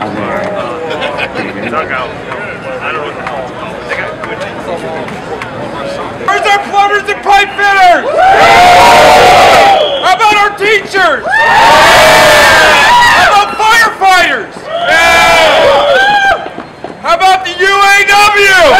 I don't. Where's our plumbers and pipe fitters? How about our teachers? How about firefighters? How about the UAW?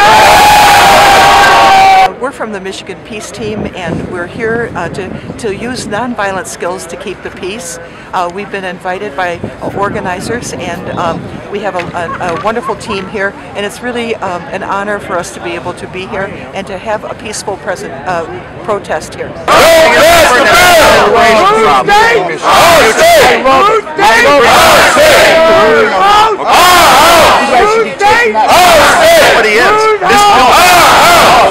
We're from the Michigan Peace Team, and we're here uh, to, to use nonviolent skills to keep the peace. Uh, we've been invited by uh, organizers, and um, we have a, a, a, wonderful team here, and it's really um, an honor for us to be able to be here and to have a peaceful present, uh, protest here.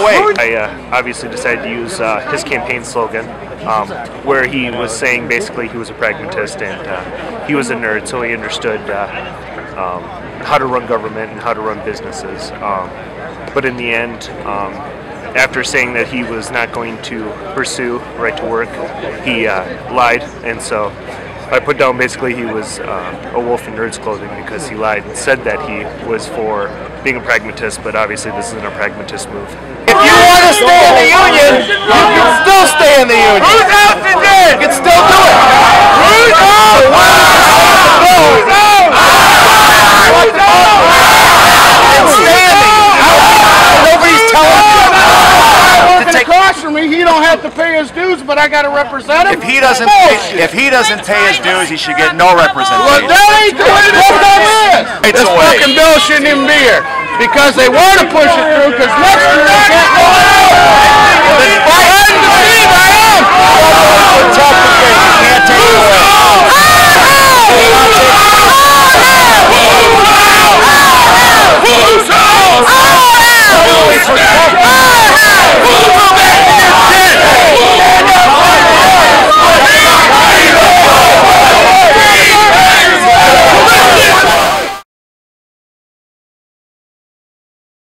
I uh, obviously decided to use uh, his campaign slogan, um, where he was saying basically he was a pragmatist and uh, he was a nerd, so he understood uh, um, how to run government and how to run businesses. Um, but in the end, um, after saying that he was not going to pursue right to work, he uh, lied, and so I put down basically he was uh, a wolf in nerd's clothing because he lied and said that he was for being a pragmatist, but obviously this isn't a pragmatist move. If you want to stay in the union, across from me, he don't have to pay his dues, but I got to represent him. If he doesn't pay, if he doesn't pay his dues, he should get no Well, representation. that ain't the way this stuff is. It's This the fucking bill shouldn't even be here because they want to push it through because next year they can't go out.